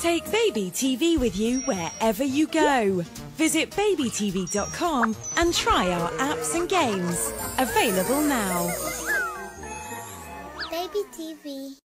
Take Baby TV with you wherever you go. Visit babytv.com and try our apps and games. Available now. Baby TV.